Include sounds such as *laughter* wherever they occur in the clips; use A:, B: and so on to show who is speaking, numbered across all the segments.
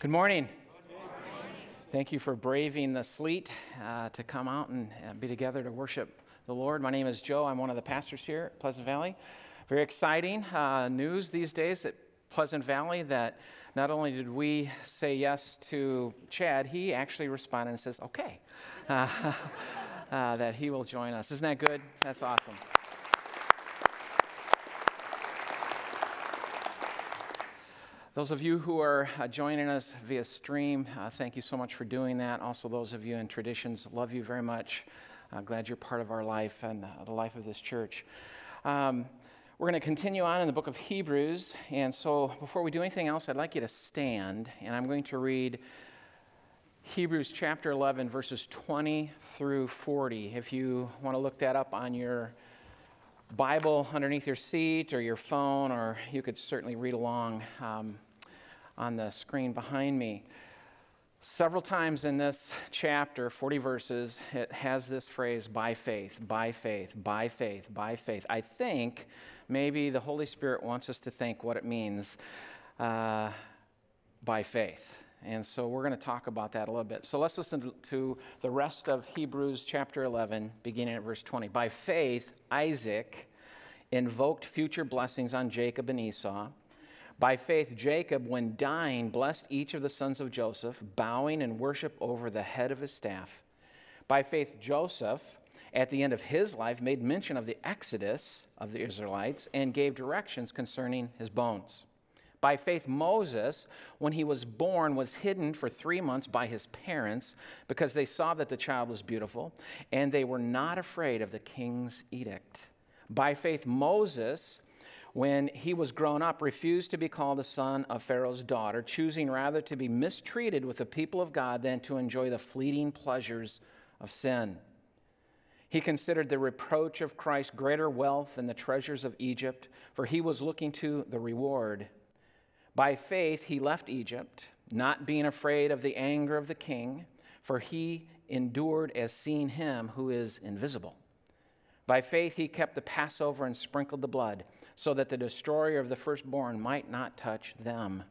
A: Good morning. Thank you for braving the sleet uh, to come out and uh, be together to worship the Lord. My name is Joe. I'm one of the pastors here at Pleasant Valley. Very exciting uh, news these days at Pleasant Valley that not only did we say yes to Chad, he actually responded and says, okay, *laughs* uh, that he will join us. Isn't that good? That's awesome. Those of you who are uh, joining us via stream, uh, thank you so much for doing that. Also, those of you in traditions, love you very much. Uh, glad you're part of our life and uh, the life of this church. Um, we're going to continue on in the book of Hebrews. And so, before we do anything else, I'd like you to stand, and I'm going to read Hebrews chapter 11, verses 20 through 40. If you want to look that up on your Bible underneath your seat or your phone, or you could certainly read along. Um, on the screen behind me. Several times in this chapter, 40 verses, it has this phrase, by faith, by faith, by faith, by faith. I think maybe the Holy Spirit wants us to think what it means uh, by faith. And so we're going to talk about that a little bit. So let's listen to the rest of Hebrews chapter 11, beginning at verse 20. By faith, Isaac invoked future blessings on Jacob and Esau. By faith, Jacob, when dying, blessed each of the sons of Joseph, bowing in worship over the head of his staff. By faith, Joseph, at the end of his life, made mention of the exodus of the Israelites and gave directions concerning his bones. By faith, Moses, when he was born, was hidden for three months by his parents because they saw that the child was beautiful and they were not afraid of the king's edict. By faith, Moses, when he was grown up, refused to be called the son of Pharaoh's daughter, choosing rather to be mistreated with the people of God than to enjoy the fleeting pleasures of sin. He considered the reproach of Christ greater wealth than the treasures of Egypt, for he was looking to the reward. By faith, he left Egypt, not being afraid of the anger of the king, for he endured as seeing him who is invisible. By faith, he kept the Passover and sprinkled the blood so that the destroyer of the firstborn might not touch them.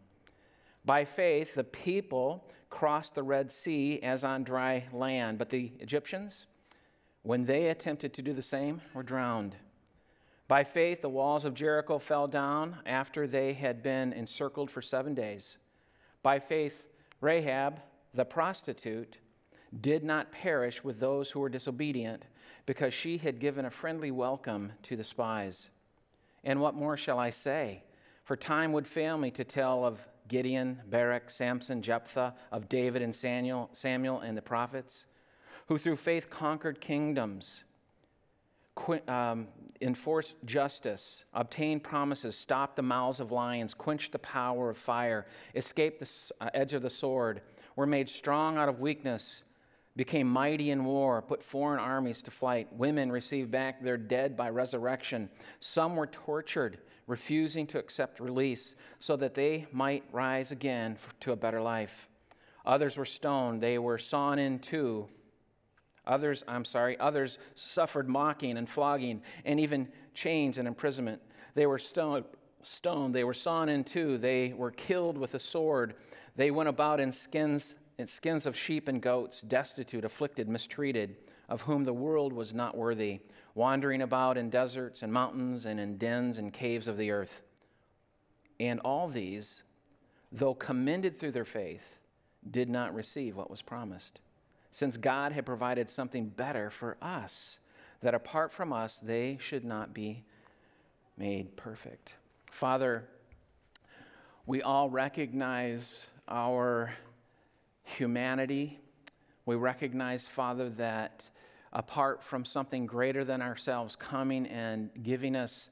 A: By faith, the people crossed the Red Sea as on dry land, but the Egyptians, when they attempted to do the same, were drowned. By faith, the walls of Jericho fell down after they had been encircled for seven days. By faith, Rahab, the prostitute, did not perish with those who were disobedient, because she had given a friendly welcome to the spies. And what more shall I say? For time would fail me to tell of Gideon, Barak, Samson, Jephthah, of David and Samuel, Samuel and the prophets, who through faith conquered kingdoms, um, enforced justice, obtained promises, stopped the mouths of lions, quenched the power of fire, escaped the uh, edge of the sword, were made strong out of weakness, became mighty in war, put foreign armies to flight. Women received back their dead by resurrection. Some were tortured, refusing to accept release so that they might rise again to a better life. Others were stoned, they were sawn in two. Others, I'm sorry, others suffered mocking and flogging and even chains and imprisonment. They were stoned, stoned, they were sawn in two, they were killed with a sword. They went about in skins in skins of sheep and goats, destitute, afflicted, mistreated, of whom the world was not worthy, wandering about in deserts and mountains and in dens and caves of the earth. And all these, though commended through their faith, did not receive what was promised, since God had provided something better for us, that apart from us, they should not be made perfect. Father, we all recognize our humanity. We recognize, Father, that apart from something greater than ourselves coming and giving us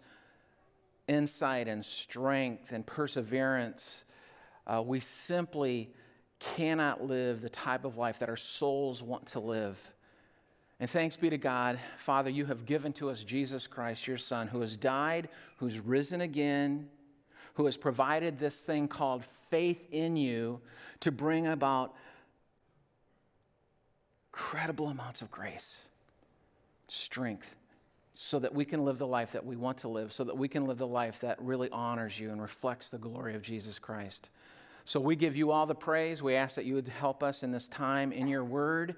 A: insight and strength and perseverance, uh, we simply cannot live the type of life that our souls want to live. And thanks be to God, Father, you have given to us Jesus Christ, your Son, who has died, who's risen again, who has provided this thing called faith in you to bring about incredible amounts of grace, strength, so that we can live the life that we want to live, so that we can live the life that really honors you and reflects the glory of Jesus Christ. So we give you all the praise. We ask that you would help us in this time in your word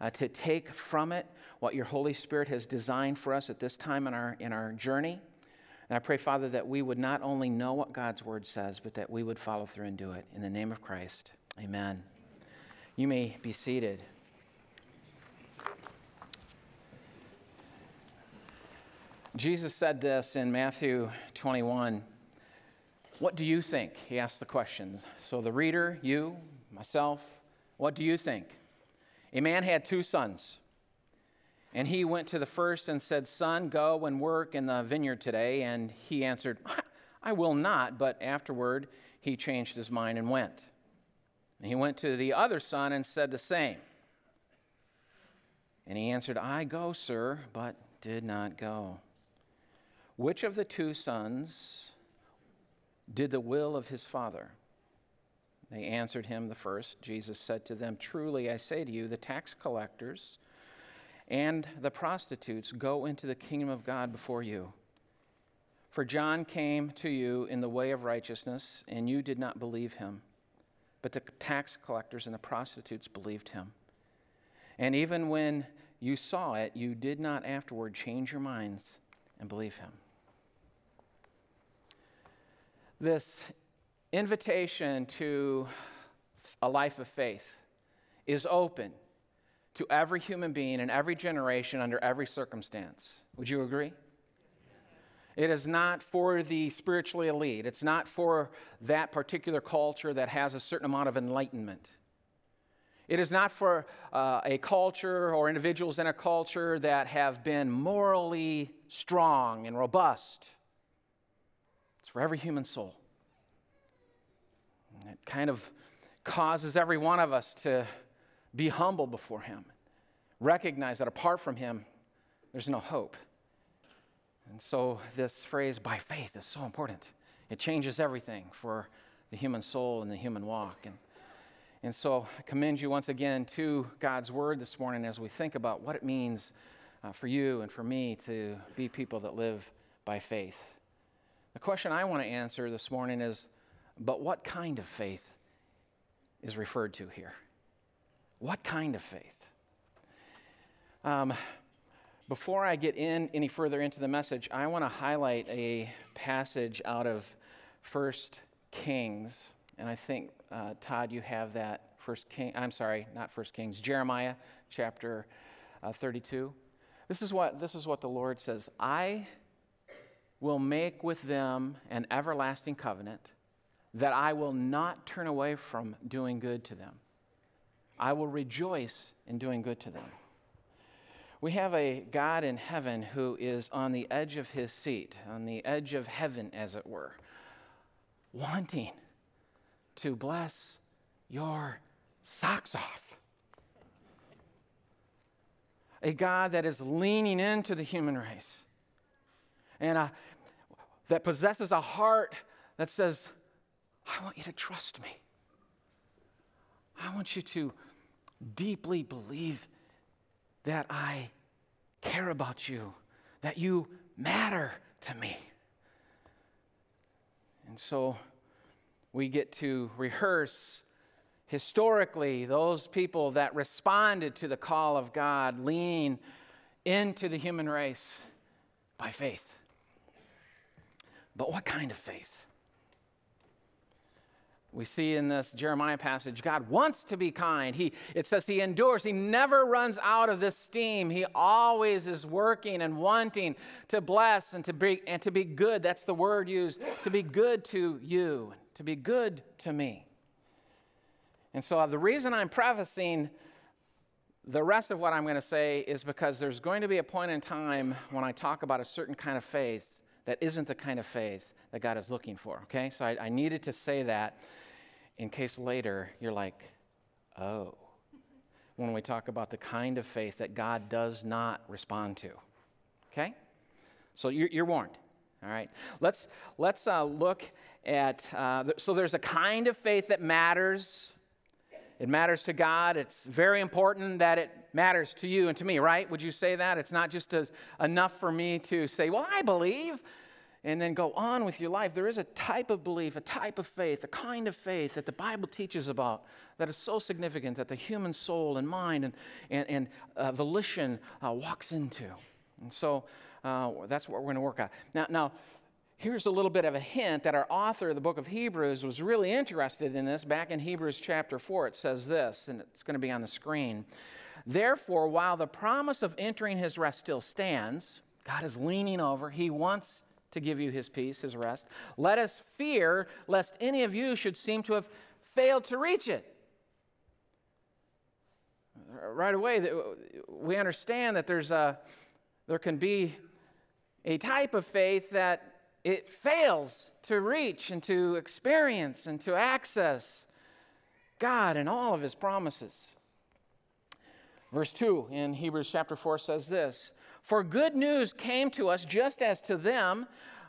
A: uh, to take from it what your Holy Spirit has designed for us at this time in our, in our journey. And I pray, Father, that we would not only know what God's word says, but that we would follow through and do it. In the name of Christ, amen. You may be seated. Jesus said this in Matthew 21. What do you think? He asked the questions. So the reader, you, myself, what do you think? A man had two sons. And he went to the first and said, Son, go and work in the vineyard today. And he answered, *laughs* I will not. But afterward, he changed his mind and went. And he went to the other son and said the same. And he answered, I go, sir, but did not go. Which of the two sons did the will of his father? They answered him the first. Jesus said to them, Truly I say to you, the tax collectors and the prostitutes go into the kingdom of God before you. For John came to you in the way of righteousness, and you did not believe him. But the tax collectors and the prostitutes believed him. And even when you saw it, you did not afterward change your minds and believe him. This invitation to a life of faith is open to every human being in every generation under every circumstance. Would you agree? It is not for the spiritually elite. It's not for that particular culture that has a certain amount of enlightenment. It is not for uh, a culture or individuals in a culture that have been morally strong and robust. It's for every human soul. And it kind of causes every one of us to be humble before Him. Recognize that apart from Him, there's no hope. And so, this phrase, by faith, is so important. It changes everything for the human soul and the human walk. And, and so, I commend you once again to God's Word this morning as we think about what it means uh, for you and for me to be people that live by faith. The question I want to answer this morning is but what kind of faith is referred to here? What kind of faith? Um, before I get in any further into the message, I want to highlight a passage out of First Kings, and I think uh, Todd, you have that First King. I'm sorry, not First Kings, Jeremiah chapter uh, 32. This is what this is what the Lord says. I will make with them an everlasting covenant that I will not turn away from doing good to them. I will rejoice in doing good to them. We have a God in heaven who is on the edge of his seat, on the edge of heaven, as it were, wanting to bless your socks off. A God that is leaning into the human race and uh, that possesses a heart that says, I want you to trust me. I want you to deeply believe that I care about you, that you matter to me. And so we get to rehearse historically those people that responded to the call of God, lean into the human race by faith. But what kind of faith? We see in this Jeremiah passage, God wants to be kind. He, it says he endures. He never runs out of this steam. He always is working and wanting to bless and to be, and to be good. That's the word used to be good to you, to be good to me. And so the reason I'm prefacing the rest of what I'm going to say is because there's going to be a point in time when I talk about a certain kind of faith that isn't the kind of faith that God is looking for, okay? So I, I needed to say that in case later you're like, oh, when we talk about the kind of faith that God does not respond to. Okay? So you're, you're warned. All right. Let's, let's uh, look at, uh, th- so there's a kind of faith that matters. It matters to God. It's very important that it matters to you and to me, right? Would you say that? It's not just enough for me to say, well, I believe. and then go on with your life, there is a type of belief, a type of faith, a kind of faith that the Bible teaches about that is so significant that the human soul and mind and, and, and uh, volition uh, walks into. And so uh, that's what we're going to work on. Now, now, here's a little bit of a hint that our author of the book of Hebrews was really interested in this. Back in Hebrews chapter 4, it says this, and it's going to be on the screen. Therefore, while the promise of entering his rest still stands, God is leaning over, he wants to give you his peace, his rest. Let us fear lest any of you should seem to have failed to reach it. Right away, we understand that there's a, there can be a type of faith that it fails to reach and to experience and to access God and all of his promises. Verse 2 in Hebrews chapter 4 says this For good news came to us just as to them,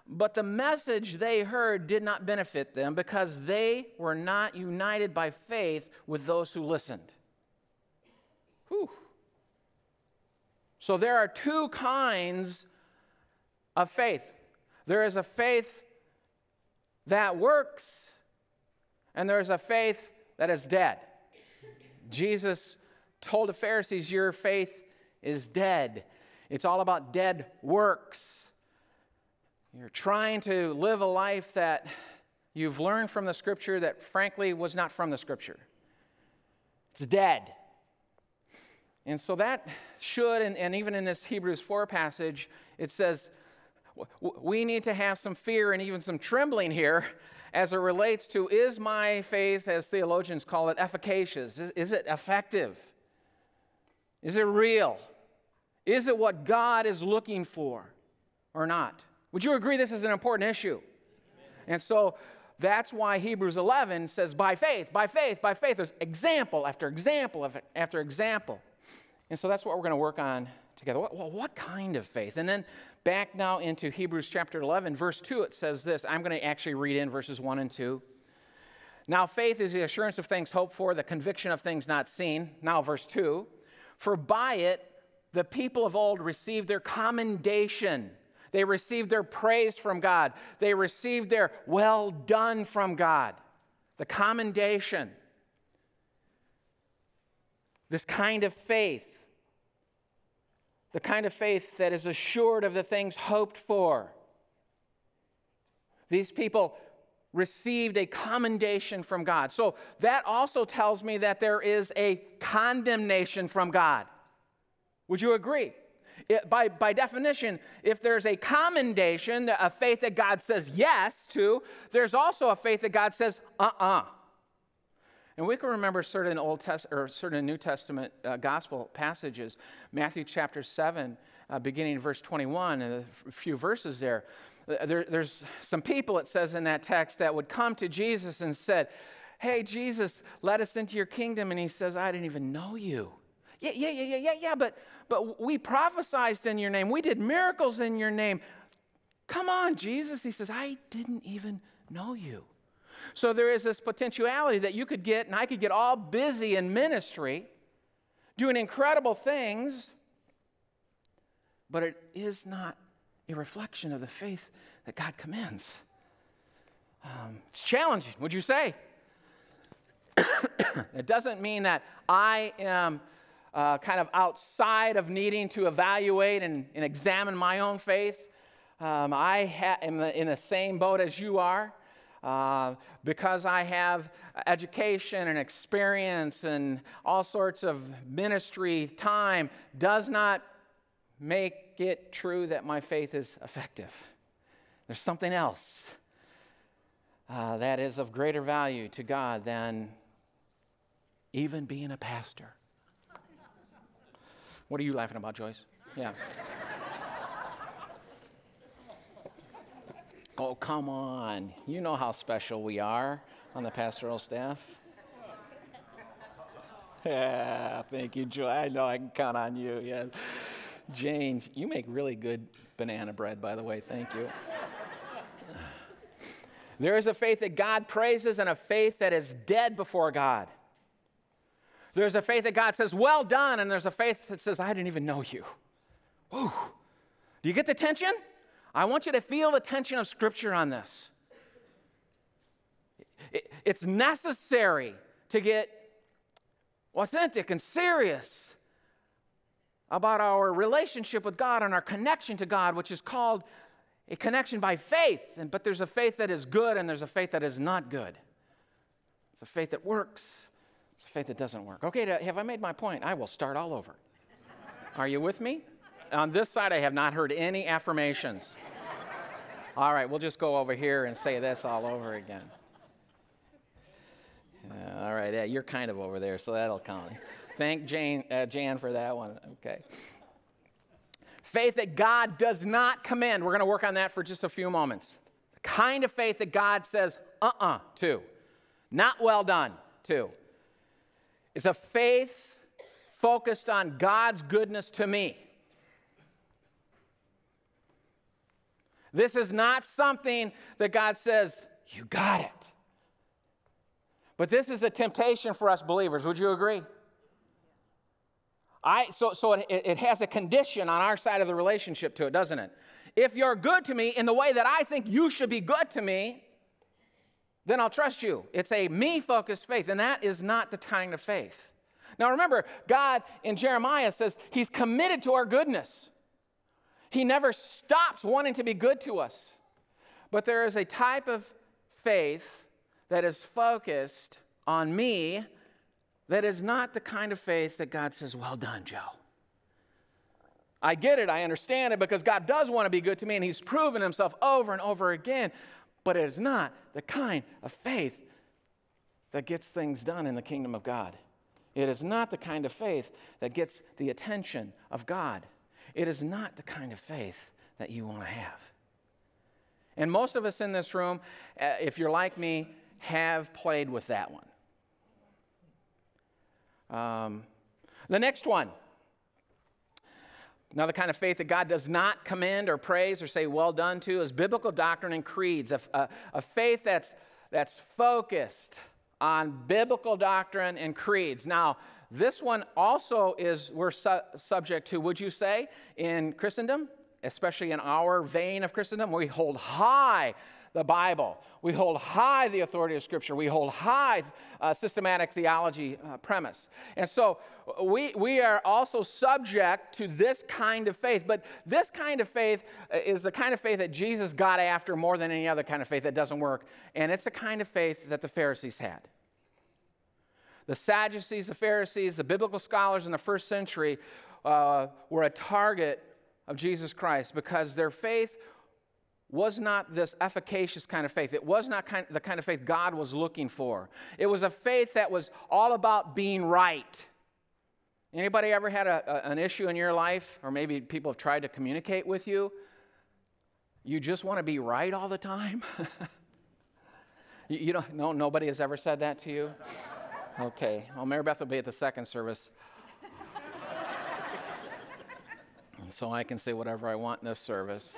A: but the message they heard did not benefit them because they were not united by faith with those who listened. Whew. So there are two kinds of faith there is a faith that works, and there is a faith that is dead. Jesus told the Pharisees, Your faith is dead. It's all about dead works. You're trying to live a life that you've learned from the scripture that frankly was not from the scripture. It's dead. And so that should, and, and even in this Hebrews 4 passage, it says we need to have some fear and even some trembling here as it relates to is my faith, as theologians call it, efficacious? Is, is it effective? Is it real? Is it what God is looking for or not? Would you agree this is an important issue? And so that's why Hebrews 11 says, by faith, by faith, by faith. There's example after example after example. And so that's what we're going to work on together. Well, what kind of faith? And then back now into Hebrews chapter 11, verse 2, it says this. I'm going to actually read in verses 1 and 2. Now, faith is the assurance of things hoped for, the conviction of things not seen. Now, verse 2 For by it the people of old received their commendation. They received their praise from God. They received their well done from God. The commendation. This kind of faith the kind of faith that is assured of the things hoped for. These people received a commendation from God. So that also tells me that there is a condemnation from God. Would you agree? It, by, by definition, if there's a commendation, a faith that God says yes to, there's also a faith that God says uh uh-uh. uh and we can remember certain Old Test or certain New Testament uh, gospel passages. Matthew chapter 7, uh, beginning in verse 21, and a few verses there. Uh, there. There's some people, it says in that text, that would come to Jesus and said, Hey, Jesus, let us into your kingdom. And he says, I didn't even know you. Yeah, yeah, yeah, yeah, yeah, yeah, but, but we prophesied in your name. We did miracles in your name. Come on, Jesus. He says, I didn't even know you. So there is this potentiality that you could get, and I could get all busy in ministry, doing incredible things, but it is not a reflection of the faith that God commends. Um, it's challenging, would you say? *coughs* it doesn't mean that I am uh, kind of outside of needing to evaluate and, and examine my own faith. Um, I ha- am in the same boat as you are. Uh, because I have education and experience and all sorts of ministry time does not make it true that my faith is effective. There's something else uh, that is of greater value to God than even being a pastor. What are you laughing about, Joyce? Yeah. Oh, come on. You know how special we are on the pastoral staff. *laughs* Yeah, thank you, Joy. I know I can count on you. Yeah. Jane, you make really good banana bread, by the way. Thank you. *sighs* there is a faith that God praises and a faith that is dead before God. There's a faith that God says, Well done, and there's a faith that says, I didn't even know you. Whew. Do you get the tension? I want you to feel the tension of Scripture on this. It's necessary to get authentic and serious about our relationship with God and our connection to God, which is called a connection by faith. But there's a faith that is good and there's a faith that is not good. It's a faith that works, it's a faith that doesn't work. Okay, have I made my point? I will start all over. Are you with me? On this side, I have not heard any affirmations. All right, we'll just go over here and say this all over again. Uh, all right, yeah, you're kind of over there, so that'll count. Thank Jane, uh, Jan for that one. Okay. Faith that God does not commend. We're going to work on that for just a few moments. The kind of faith that God says, uh uh-uh, uh, to. Not well done, to. Is a faith focused on God's goodness to me. This is not something that God says, you got it. But this is a temptation for us believers. Would you agree? I, so so it, it has a condition on our side of the relationship to it, doesn't it? If you're good to me in the way that I think you should be good to me, then I'll trust you. It's a me focused faith, and that is not the kind of faith. Now remember, God in Jeremiah says he's committed to our goodness. He never stops wanting to be good to us. But there is a type of faith that is focused on me that is not the kind of faith that God says, Well done, Joe. I get it, I understand it because God does want to be good to me and He's proven Himself over and over again, but it is not the kind of faith that gets things done in the kingdom of God. It is not the kind of faith that gets the attention of God. It is not the kind of faith that you want to have. And most of us in this room, uh, if you're like me, have played with that one. Um, the next one. Another kind of faith that God does not commend or praise or say well done to is biblical doctrine and creeds, a, a, a faith that's, that's focused on biblical doctrine and creeds. Now, this one also is, we're su- subject to, would you say, in Christendom, especially in our vein of Christendom, we hold high the Bible. We hold high the authority of Scripture. We hold high uh, systematic theology uh, premise. And so we, we are also subject to this kind of faith. But this kind of faith uh, is the kind of faith that Jesus got after more than any other kind of faith that doesn't work. And it's the kind of faith that the Pharisees had. The Sadducees, the Pharisees, the biblical scholars in the first century uh, were a target of Jesus Christ because their faith was not this efficacious kind of faith. It was not kind, the kind of faith God was looking for. It was a faith that was all about being right. Anybody ever had a, a, an issue in your life, or maybe people have tried to communicate with you? You just want to be right all the time? *laughs* you, you don't, no, nobody has ever said that to you? Okay. Well, Mary Beth will be at the second service. *laughs* so I can say whatever I want in this service.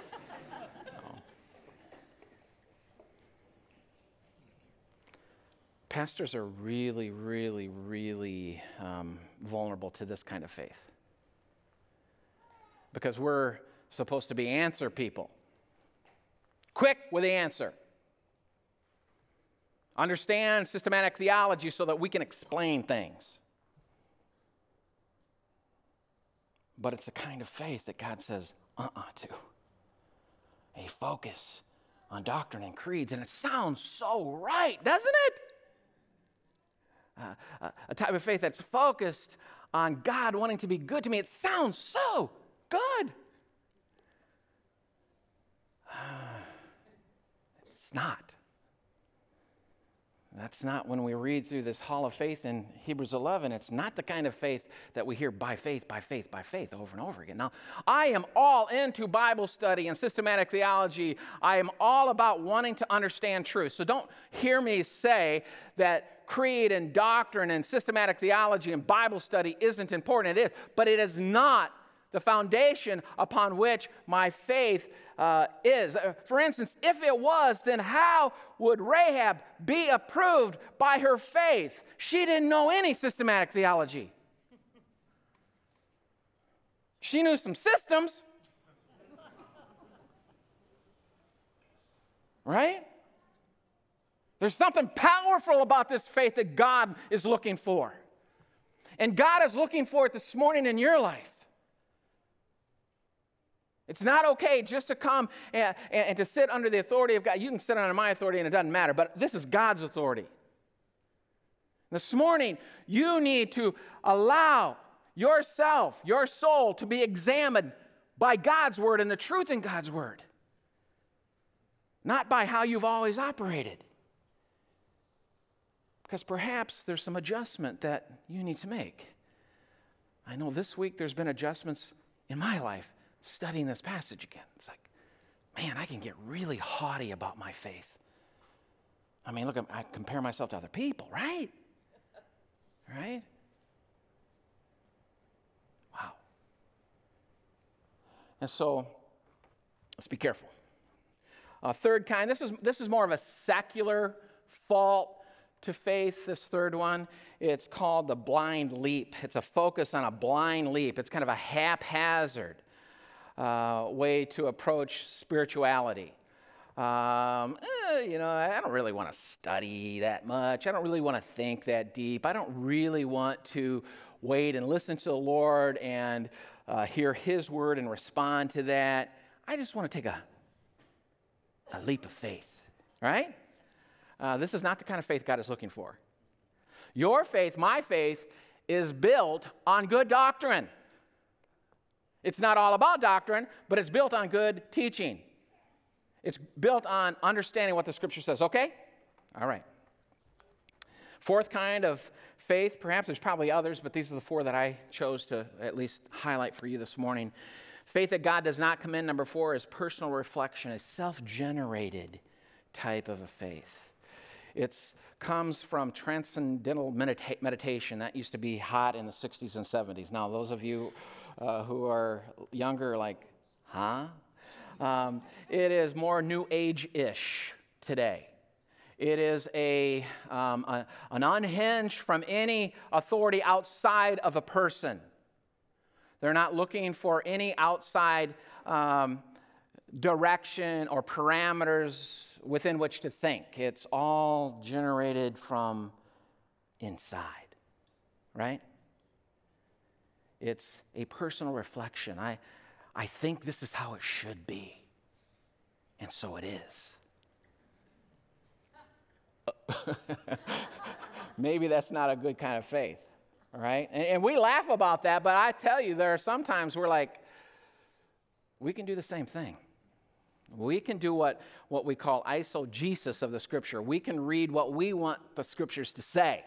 A: Pastors are really, really, really um, vulnerable to this kind of faith because we're supposed to be answer people. Quick with the answer. Understand systematic theology so that we can explain things. But it's a kind of faith that God says, uh uh-uh, uh to. A focus on doctrine and creeds. And it sounds so right, doesn't it? Uh, a type of faith that's focused on God wanting to be good to me. It sounds so good. *sighs* it's not. That's not when we read through this hall of faith in Hebrews 11. It's not the kind of faith that we hear by faith, by faith, by faith over and over again. Now, I am all into Bible study and systematic theology. I am all about wanting to understand truth. So don't hear me say that creed and doctrine and systematic theology and Bible study isn't important. It is, but it is not the foundation upon which my faith uh, is. Uh, for instance, if it was, then how would Rahab be approved by her faith? She didn't know any systematic theology. She knew some systems. Right? There's something powerful about this faith that God is looking for. And God is looking for it this morning in your life. It's not okay just to come and, and, and, to sit under the authority of God. You can sit under my authority and it doesn't matter, but this is God's authority. This morning, you need to allow yourself, your soul, to be examined by God's word and the truth in God's word, not by how you've always operated. Because perhaps there's some adjustment that you need to make. I know this week there's been adjustments in my life studying this passage again. It's like, man, I can get really haughty about my faith. I mean, look, I compare myself to other people, right? Right? Wow. And so, let's be careful. Uh, third kind, this is, this is more of a secular fault to faith, this third one. It's called the blind leap. It's a focus on a blind leap. It's kind of a haphazard uh, way to approach spirituality. Um, eh, you know, I don't really want to study that much. I don't really want to think that deep. I don't really want to wait and listen to the Lord and uh, hear His word and respond to that. I just want to take a, a leap of faith, right? Uh, this is not the kind of faith God is looking for. Your faith, my faith, is built on good doctrine. It's not all about doctrine, but it's built on good teaching. It's built on understanding what the scripture says, okay? All right. Fourth kind of faith, perhaps there's probably others, but these are the four that I chose to at least highlight for you this morning. Faith that God does not commend, number four, is personal reflection, a self generated type of a faith. It comes from transcendental medita- meditation. That used to be hot in the 60s and 70s. Now, those of you uh, who are younger, like, huh? Um, it is more new age ish today. It is a, um, a, an unhinged from any authority outside of a person. They're not looking for any outside um, direction or parameters within which to think. It's all generated from inside, right? It's a personal reflection. I, I think this is how it should be. And so it is. *laughs* Maybe that's not a good kind of faith, right? And, and, we laugh about that, but I tell you, there are sometimes we're like, we can do the same thing. We can do what, what we call eisegesis of the scripture. We can read what we want the scriptures to say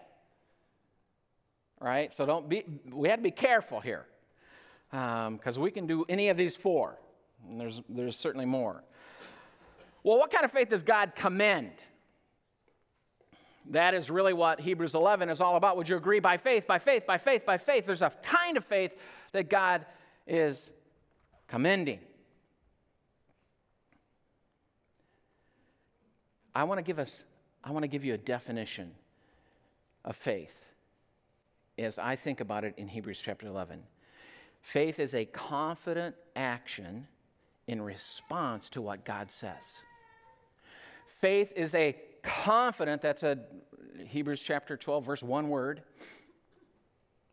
A: right? So don't be, we have to be careful here because um, we can do any of these four. And there's, there's certainly more. Well, what kind of faith does God commend? That is really what Hebrews 11 is all about. Would you agree? By faith, by faith, by faith, by faith. There's a kind of faith that God is commending. I want to give us I want to give you a definition of faith as I think about it in Hebrews chapter 11. Faith is a confident action in response to what God says. Faith is a confident, that's a Hebrews chapter 12, verse 1 word.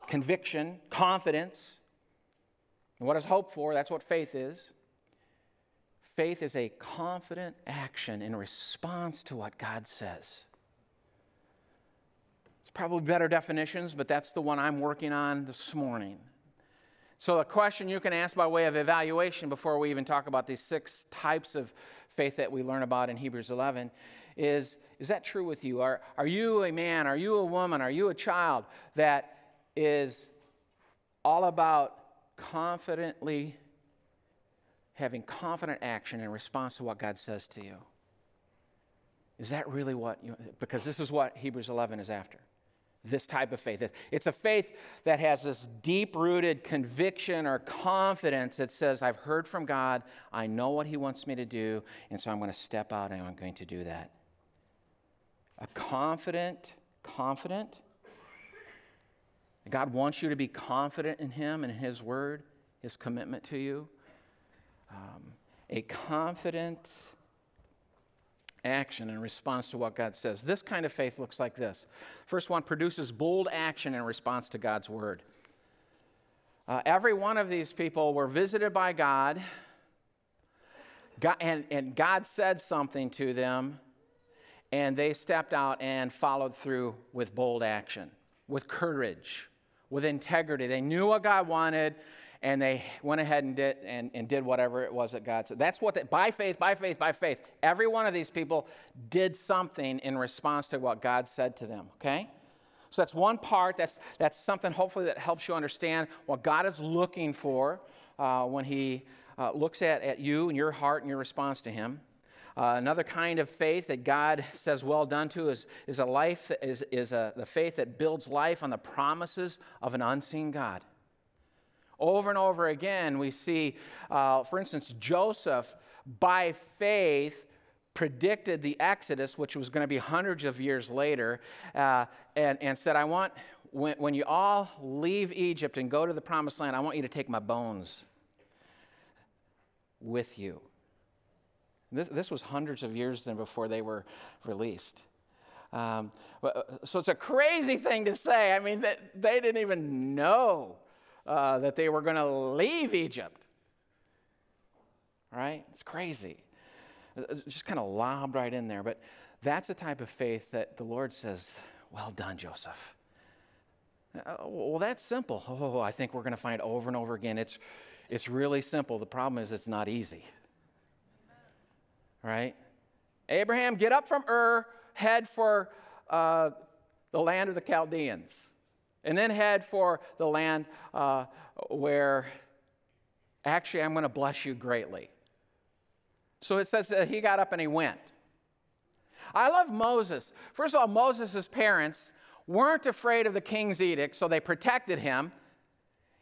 A: Conviction, confidence. And what is hope for? That's what faith is. Faith is a confident action in response to what God says probably better definitions, but that's the one I'm working on this morning. So, a question you can ask by way of evaluation before we even talk about these six types of faith that we learn about in Hebrews 11 is Is that true with you? Are, are you a man? Are you a woman? Are you a child that is all about confidently having confident action in response to what God says to you? Is that really what you, because this is what Hebrews 11 is after this type of faith. It's a faith that has this deep rooted conviction or confidence that says, I've heard from God, I know what He wants me to do, and so I'm going to step out and I'm going to do that. A confident, confident. God wants you to be confident in Him and in His Word, His commitment to you. Um, a confident action in response to what God says. This kind of faith looks like this. First one produces bold action in response to God's word. Uh, every one of these people were visited by God, God and, and God said something to them, and they stepped out and followed through with bold action, with courage, with integrity. They knew what God wanted, and they went ahead and did, and, and did whatever it was that God said. That's what, they, by faith, by faith, by faith. Every one of these people did something in response to what God said to them, okay? So that's one part. That's, that's something hopefully that helps you understand what God is looking for uh, when He uh, looks at, at you and your heart and your response to Him. Uh, another kind of faith that God says well done to is, is a life is, is a, the faith that builds life on the promises of an unseen God. Over and over again, we see, uh, for instance, Joseph, by faith, predicted the Exodus, which was going to be hundreds of years later, uh, and, and said, I want, when, when you all leave Egypt and go to the promised land, I want you to take my bones with you. This, this was hundreds of years then before they were released. Um, uh, so it's a crazy thing to say. I mean, they, they didn't even know uh, that they were going to leave Egypt. Right? It's crazy. It's just kind of lobbed right in there. But that's the type of faith that the Lord says, Well done, Joseph. Uh, well, that's simple. *laughs* Oh, I think we're going to find over and over again. It's, it's really simple. The problem is it's not easy. Right? Abraham, get up from Ur, head for uh, the land of the Chaldeans and then head for the land uh, where actually I'm going to bless you greatly. So it says that he got up and he went. I love Moses. First of all, Moses' parents weren't afraid of the king's edict, so they protected him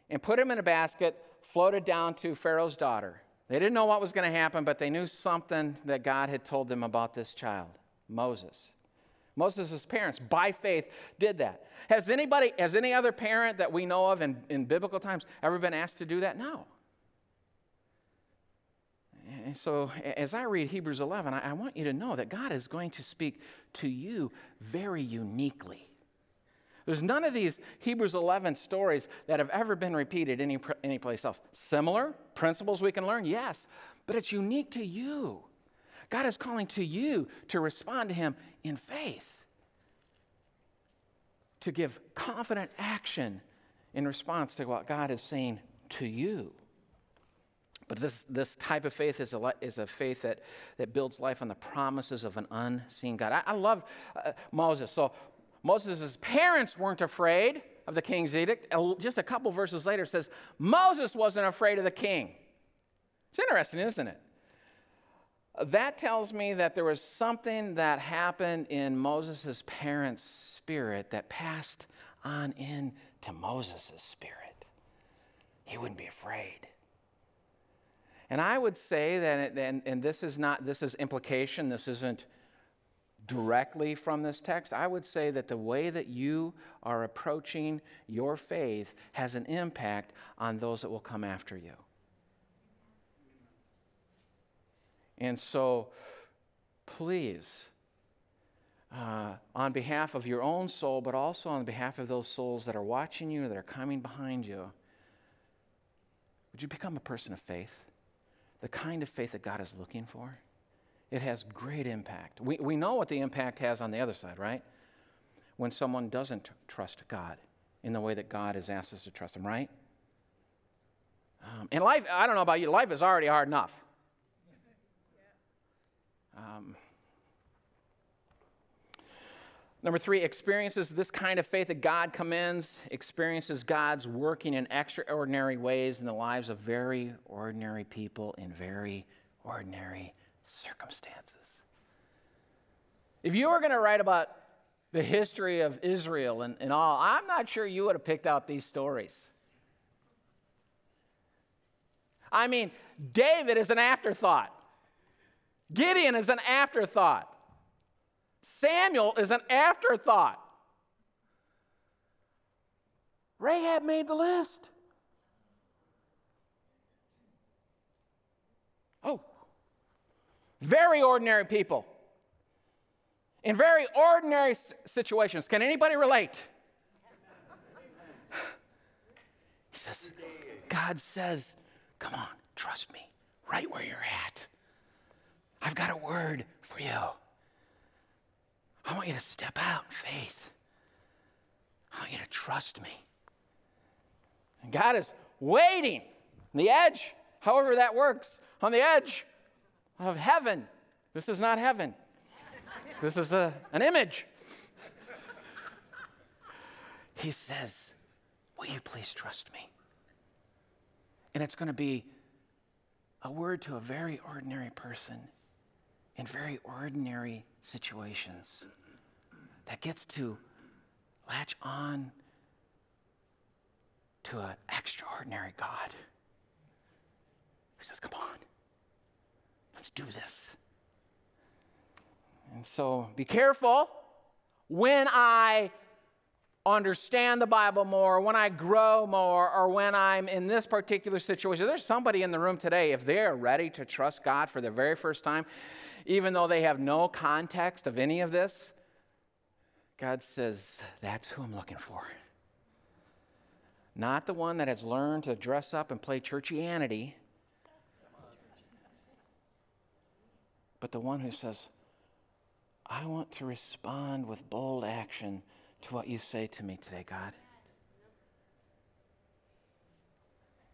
A: and put him in a basket, floated down to Pharaoh's daughter. They didn't know what was going to happen, but they knew something that God had told them about this child, Moses. Moses' parents, by faith, did that. Has anybody, has any other parent that we know of in, in biblical times ever been asked to do that? No. And so, as I read Hebrews 11, I, I want you to know that God is going to speak to you very uniquely. There's none of these Hebrews 11 stories that have ever been repeated any, any place else. Similar principles we can learn, yes, but it's unique to you. God is calling to you to respond to Him in faith, to give confident action in response to what God is saying to you. But this, this type of faith is a, is a faith that, that builds life on the promises of an unseen God. I, I love uh, Moses. So, Moses' parents weren't afraid of the king's edict. Just a couple verses later says, Moses wasn't afraid of the king. It's interesting, isn't it? That tells me that there was something that happened in Moses' parents' spirit that passed on into Moses' spirit. He wouldn't be afraid. And I would say that, and, and this is not, this is implication, this isn't directly from this text. I would say that the way that you are approaching your faith has an impact on those that will come after you. And so, please, uh, on behalf of your own soul, but also on behalf of those souls that are watching you, that are coming behind you, would you become a person of faith? The kind of faith that God is looking for? It has great impact. We, we know what the impact has on the other side, right? When someone doesn't trust God in the way that God has asked us to trust Him, right? Um, and life, I don't know about you, life is already hard enough. Um, number three, experiences this kind of faith that God commends, experiences God's working in extraordinary ways in the lives of very ordinary people in very ordinary circumstances. If you were going to write about the history of Israel and, and all, I'm not sure you would have picked out these stories. I mean, David is an afterthought. Gideon is an afterthought. Samuel is an afterthought. Rahab made the list. Oh, very ordinary people. in very ordinary situations. Can anybody relate? He says, God says, Come on, trust me, right where you're at. I've got a word for you. I want you to step out in faith. I want you to trust me. And God is waiting on the edge, however that works, on the edge of heaven. This is not heaven. This is a, an image. He says, Will you please trust me? And it's going to be a word to a very ordinary person in very ordinary situations that gets to latch on to an extraordinary God who says, Come on, let's do this. And so be careful when I understand the Bible more, when I grow more, or when I'm in this particular situation. There's somebody in the room today, if they're ready to trust God for the very first time, even though they have no context of any of this, God says, That's who I'm looking for. Not the one that has learned to dress up and play churchianity, but the one who says, I want to respond with bold action to what you say to me today, God.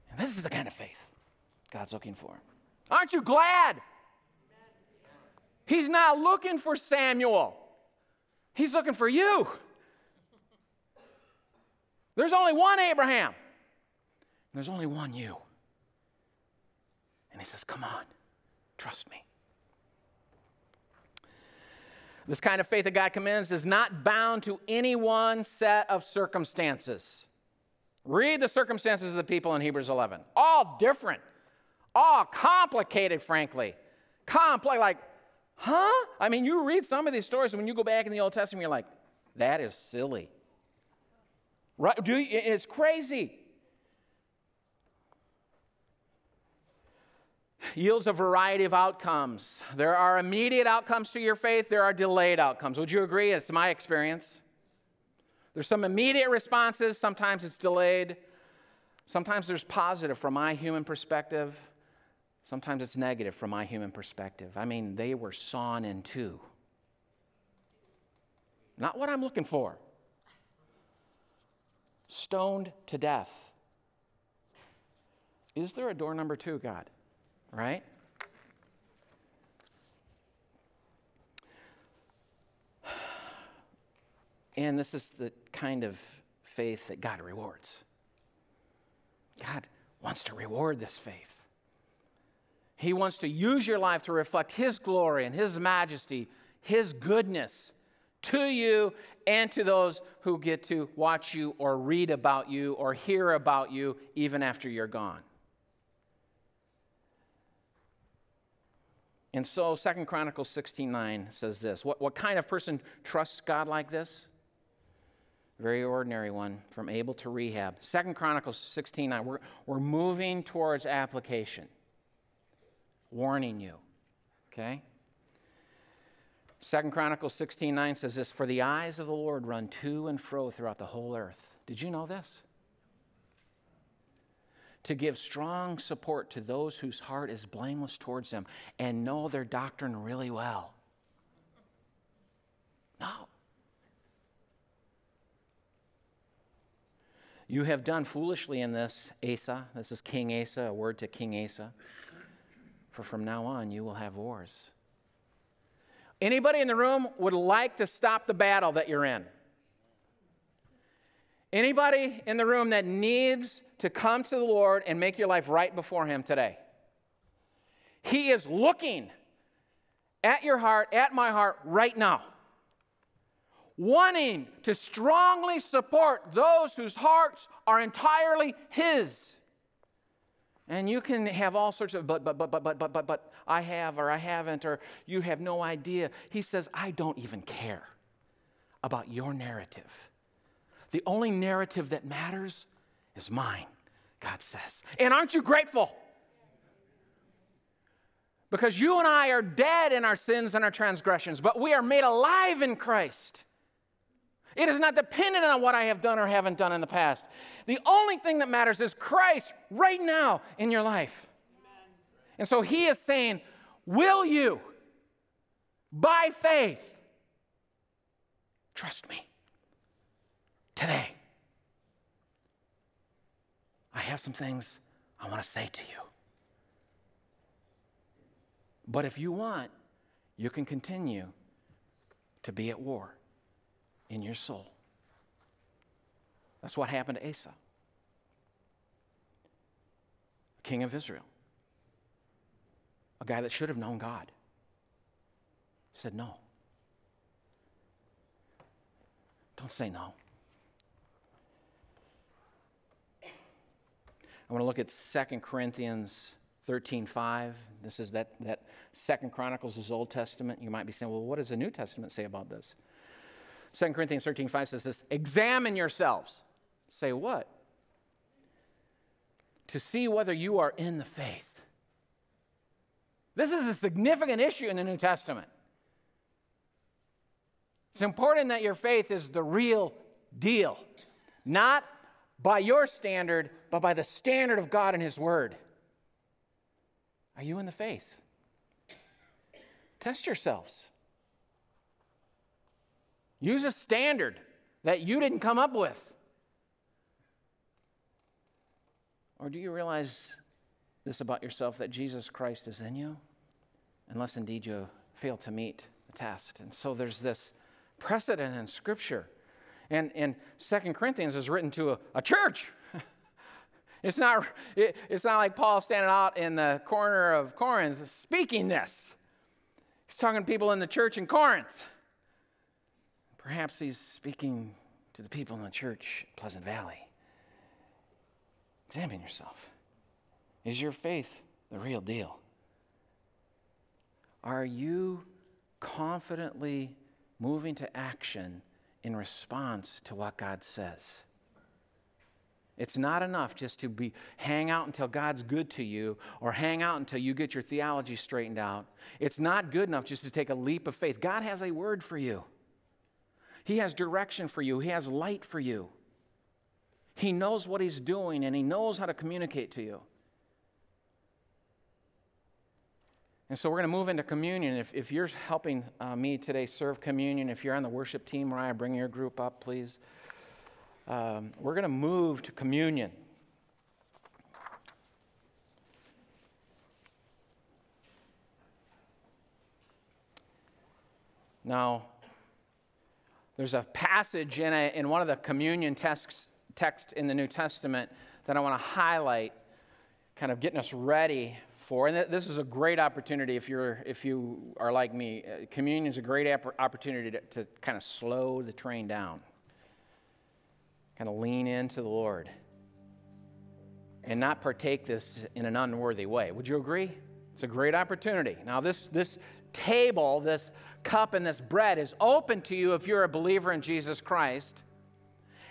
A: And this is the kind of faith God's looking for. Aren't you glad? He's not looking for Samuel, He's looking for you. There's only one Abraham, there's only one you. And He says, Come on, trust me. This kind of faith that God commends is not bound to any one set of circumstances. Read the circumstances of the people in Hebrews 11. All different, all complicated, frankly. Complex, like, huh? I mean, you read some of these stories, and when you go back in the Old Testament, you're like, that is silly. Right? Do you, it's crazy. yields a variety of outcomes. There are immediate outcomes to your faith, there are delayed outcomes. Would you agree? It's my experience. There's some immediate responses, sometimes it's delayed. Sometimes there's positive from my human perspective, sometimes it's negative from my human perspective. I mean, they were sawn in two. Not what I'm looking for. Stoned to death. Is there a door number two, God? right? And this is the kind of faith that God rewards. God wants to reward this faith. He wants to use your life to reflect His glory and His majesty, His goodness to you and to those who get to watch you or read about you or hear about you even after you're gone. And so Second Chronicles 16:9 says this. What, what kind of person trusts God like this? Very ordinary one, from Abel to Rahab. Second Chronicles 16:9. We're, we're moving towards application. Warning you. Okay? Second Chronicles 16:9 says this, For the eyes of the Lord run to and fro throughout the whole earth. Did you know this? to give strong support to those whose heart is blameless towards them and know their doctrine really well. No. You have done foolishly in this, Asa. This is King Asa, a word to King Asa. For from now on, you will have wars. Anybody in the room would like to stop the battle that you're in? Anybody in the room that needs to come to the Lord and make your life right before Him today. He is looking at your heart, at my heart, right now, wanting to strongly support those whose hearts are entirely His. And you can have all sorts of, but, but, but, but, but, but, but, but, I have or I haven't, or you have no idea. He says, I don't even care about your narrative. The only narrative that matters is mine, God says. And aren't you grateful? Because you and I are dead in our sins and our transgressions, but we are made alive in Christ. It is not dependent on what I have done or haven't done in the past. The only thing that matters is Christ right now in your life. And so he is saying, Will you, by faith, trust me today? I have some things I want to say to you. But if you want, you can continue to be at war in your soul. That's what happened to Asa, king of Israel, a guy that should have known God. Said no. Don't say no. I want to look at 2 Corinthians 13.5. This is that, that Second Chronicles is Old Testament. You might be saying, well, what does the New Testament say about this? 2 Corinthians 13.5 says this, examine yourselves. Say what? To see whether you are in the faith. This is a significant issue in the New Testament. It's important that your faith is the real deal, not by your standard, but by the standard of God and His Word. Are you in the faith? Test yourselves. Use a standard that you didn't come up with. Or do you realize this about yourself that Jesus Christ is in you? Unless indeed you fail to meet the test. And so there's this precedent in Scripture. And, and 2 Corinthians is written to a, a church. *laughs* it's, not, it, it's not like Paul standing out in the corner of Corinth speaking this. He's talking to people in the church in Corinth. Perhaps he's speaking to the people in the church Pleasant Valley. Examine yourself. Is your faith the real deal? Are you confidently moving to action in response to what God says? It's not enough just to be hang out until God's good to you or hang out until you get your theology straightened out. It's not good enough just to take a leap of faith. God has a word for you. He has direction for you, He has light for you. He knows what He's doing and He knows how to communicate to you. And so we're going to move into communion. If, if you're helping uh, me today serve communion, if you're on the worship team, Mariah, bring your group up, please. Um, we're going to move to communion. Now, there's a passage in, a, in one of the communion texts text in the New Testament that I want to highlight, kind of getting us ready for. And this is a great opportunity if, you're, if you are like me. Uh, communion is a great opportunity to, to kind of slow the train down, kind of lean into the Lord, and not partake this in an unworthy way. Would you agree? It's a great opportunity. Now, this, this table, this cup, and this bread is open to you if you're a believer in Jesus Christ.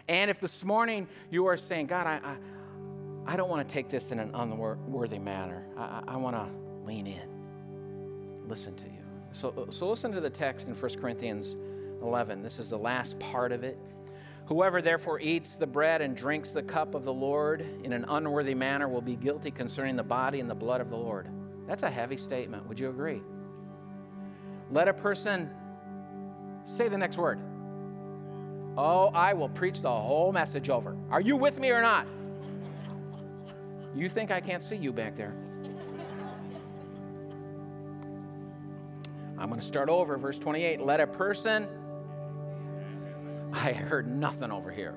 A: And if this morning you are saying, God, I, I, I don't want to take this in an unworthy manner, I, I want to lean in, listen to you. So, so listen to the text in 1 Corinthians 11. This is the last part of it. Whoever therefore eats the bread and drinks the cup of the Lord in an unworthy manner will be guilty concerning the body and the blood of the Lord. That's a heavy statement. Would you agree? Let a person say the next word. Oh, I will preach the whole message over. Are you with me or not? You think I can't see you back there? I'm going to start over, verse 28. Let a person, I heard nothing over here.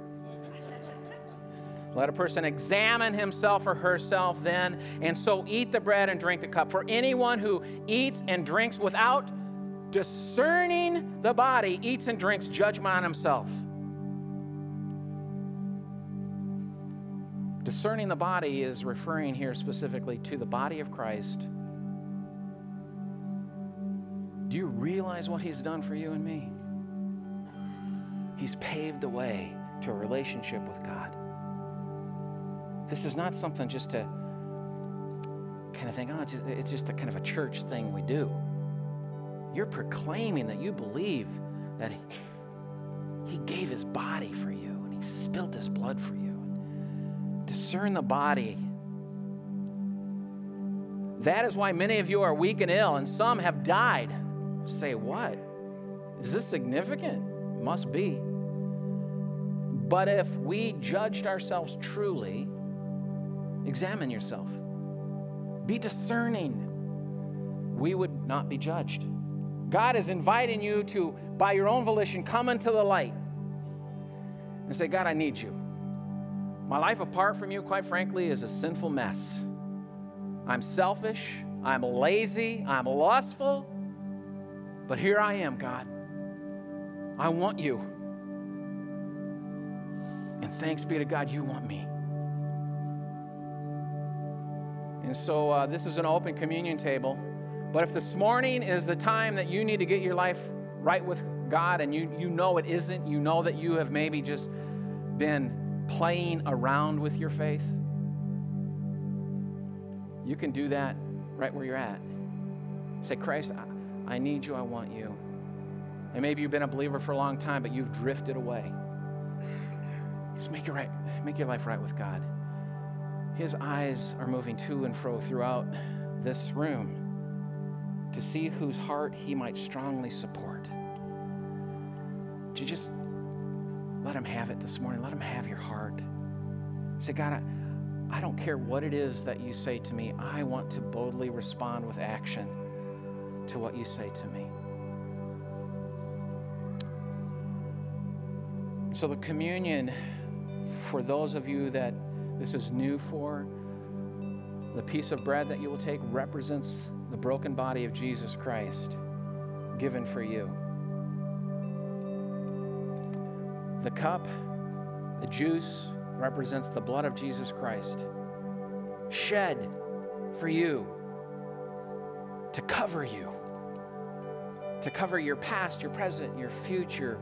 A: Let a person examine himself or herself then, and so eat the bread and drink the cup. For anyone who eats and drinks without discerning the body eats and drinks judgment on himself. Discerning the body is referring here specifically to the body of Christ. Do you realize what he's done for you and me? He's paved the way to a relationship with God. This is not something just to kind of think, oh, it's just, a kind of a church thing we do. You're proclaiming that you believe that he, gave his body for you and he spilt his blood for you. Discern the body. That is why many of you are weak and ill, and some have died. Say, what? Is this significant? Must be. But if we judged ourselves truly, examine yourself, be discerning, we would not be judged. God is inviting you to, by your own volition, come into the light and say, God, I need you. My life apart from you, quite frankly, is a sinful mess. I'm selfish, I'm lazy, I'm lustful, but here I am, God. I want you. And thanks be to God, you want me. And so uh, this is an open communion table. But if this morning is the time that you need to get your life right with God and you, you know it isn't, you know that you have maybe just been playing around with your faith, you can do that right where you're at. Say, Christ, I, I need you, I want you. And maybe you've been a believer for a long time, but you've drifted away. Just make your, right, make your life right with God. His eyes are moving to and fro throughout this room to see whose heart he might strongly support. You just let him have it this morning? Let him have your heart. Say, God, I, I don't care what it is that you say to me. I want to boldly respond with action to what you say to me. So the communion for those of you that this is new for, the piece of bread that you will take represents the broken body of Jesus Christ given for you. The cup, the juice, represents the blood of Jesus Christ shed for you to cover you, to cover your past, your present, your future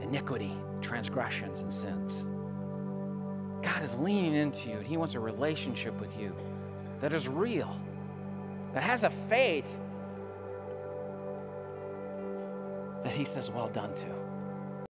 A: iniquity, transgressions, and sins. God is leaning into you and He wants a relationship with you that is real, that has a faith that He says, Well done to.